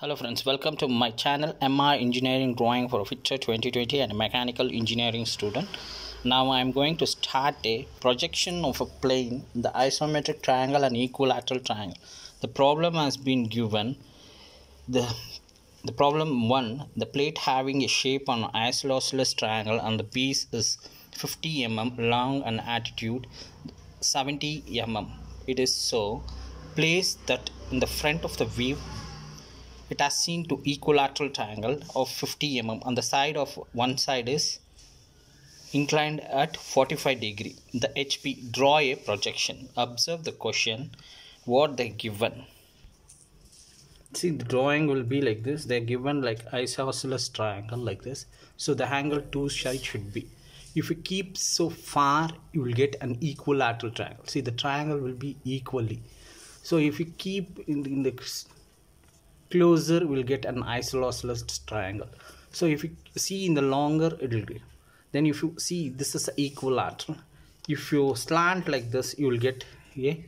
Hello friends, welcome to my channel MR Engineering Drawing for Future 2020 and mechanical engineering student. Now I am going to start a projection of a plane, the isosceles triangle and equilateral triangle. The problem has been given. The the problem one, the plate having a shape on isosceles triangle and the piece is 50 mm long and altitude 70 mm. It is so. Place that in the front of the view it has seen to equilateral triangle of 50 mm. On the side of one side is inclined at 45 degree. The hp draw a projection. Observe the question. What they given? See the drawing will be like this. They're given like isosceles triangle like this. So the angle two side should be. If you keep so far you will get an equilateral triangle. See the triangle will be equally. So if you keep in, in the closer we'll get an isosceles triangle. So if you see in the longer it will be. Then if you see this is equilateral if you slant like this you will get a.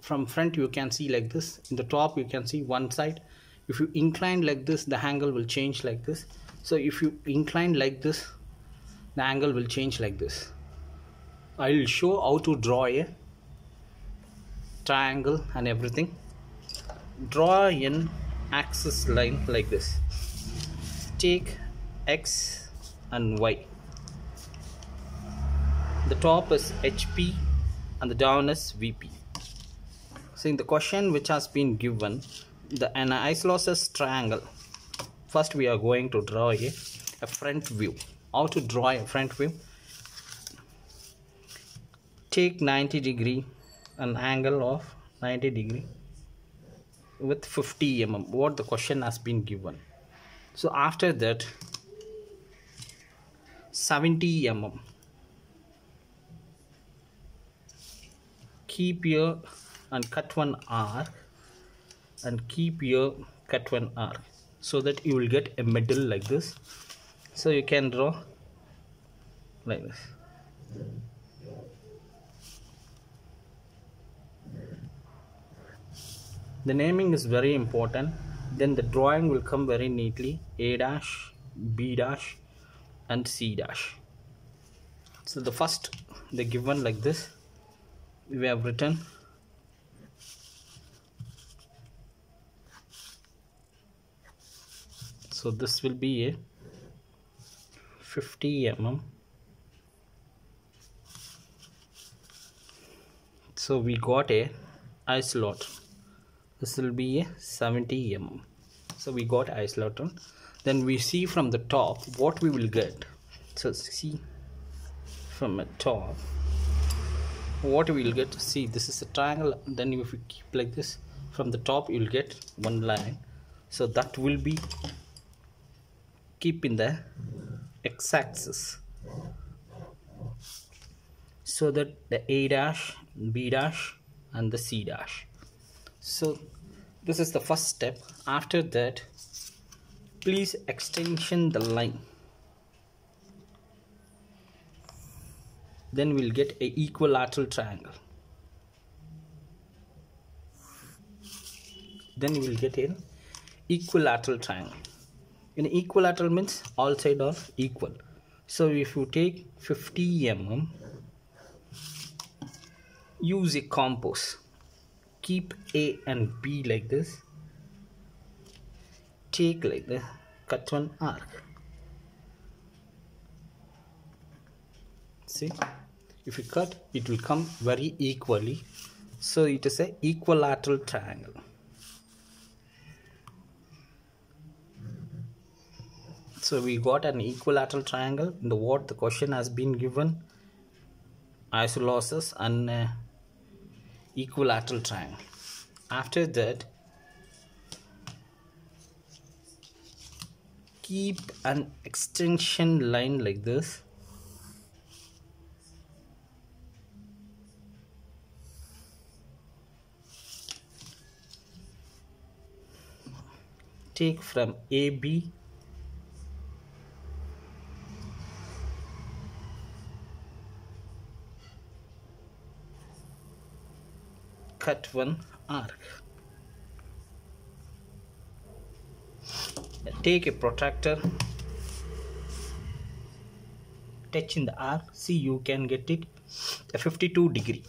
From front you can see like this. In the top you can see one side. If you incline like this the angle will change like this. So if you incline like this the angle will change like this. I will show how to draw a triangle and everything draw an axis line like this. Take x and y. The top is hp and the down is vp so in the question which has been given the an isosceles triangle. First we are going to draw a, a front view. How to draw a front view? Take 90 degree an angle of 90 degree with 50 mm what the question has been given. So after that 70 mm keep your and cut one arc and keep your cut one arc so that you will get a middle like this. So you can draw like this the naming is very important. Then the drawing will come very neatly. A dash b dash and c dash. So the first they given like this. We have written so this will be a 50 mm so we got a isolate this will be a 70 mm so we got isolate then we see from the top what we will get. So see from the top what we will get. See this is a triangle. Then if we keep like this from the top you will get one line. So that will be keep in the x-axis. So that the a dash b dash and the c dash so this is the first step. After that please extension the line. Then we'll get a equilateral triangle. Then we will get an equilateral triangle. In equilateral means all side are equal. So if you take 50 mm use a compass keep a and b like this. Take like the cut one arc. See? If you cut it will come very equally. So it is a equilateral triangle. So we got an equilateral triangle. In the what the question has been given. Isosceles and uh, equilateral triangle. After that keep an extension line like this. Take from AB cut one arc. Take a protractor touch in the arc see you can get it. A 52 degree.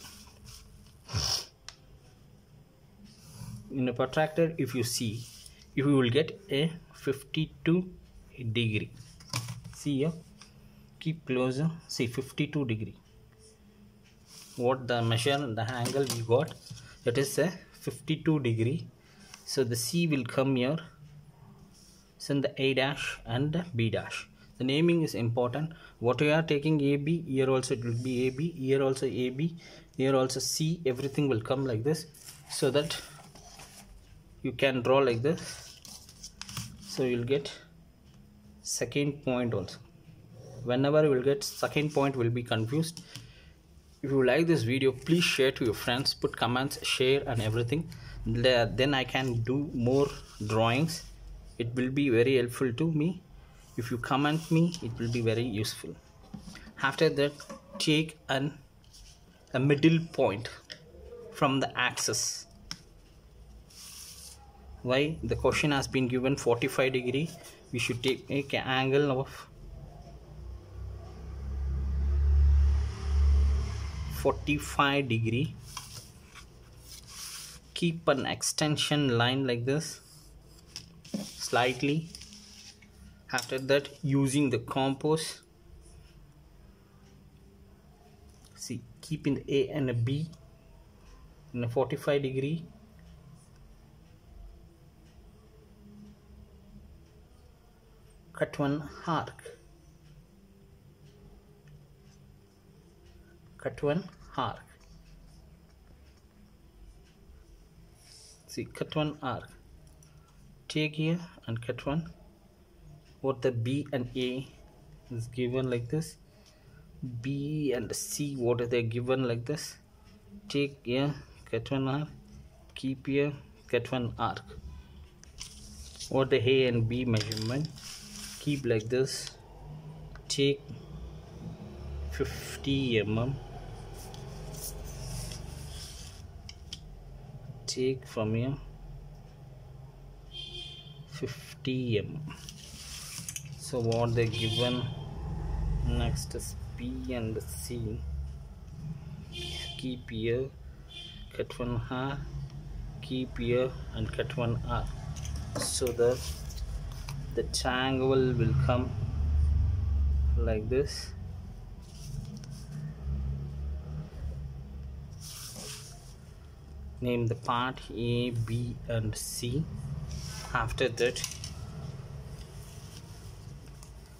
In a protractor if you see you will get a 52 degree. See here keep closer see 52 degree. What the measure the angle we got that is a 52 degree. So the C will come here. Send the A dash and B dash. The naming is important. What we are taking AB here also it will be AB here also AB here also C. Everything will come like this so that you can draw like this. So you'll get second point also. Whenever you will get second point will be confused if you like this video please share to your friends put comments share and everything. Then i can do more drawings. It will be very helpful to me. If you comment me it will be very useful. After that take an a middle point from the axis. Why? The question has been given 45 degree. We should take, an angle of 45 degree. Keep an extension line like this slightly. After that using the compass see keeping the A and a B in a 45 degree. Cut one arc cut one arc see cut one arc take here and cut one what the B and A is given like this? B and C what are they given like this? Take here cut one arc keep here cut one arc what the A and B measurement? Keep like this. Take 50 mm take from here 50m so what they given next is B and C. Keep here. Cut one R keep here and cut one R so that the triangle will come like this name the part A B and C. After that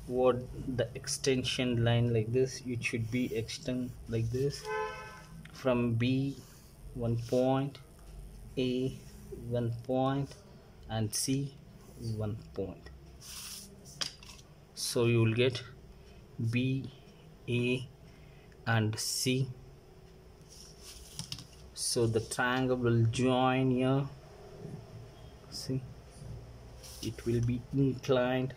what the extension line like this. It should be extend like this. From B one point A one point and C one point. So you will get B A and C so the triangle will join here. See? It will be inclined.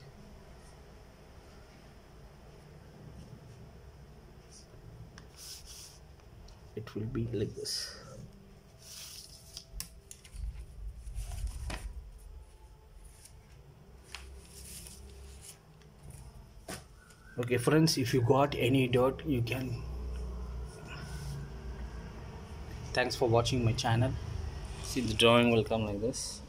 It will be like this. Okay friends if you got any doubt you can thanks for watching my channel. See the drawing will come like this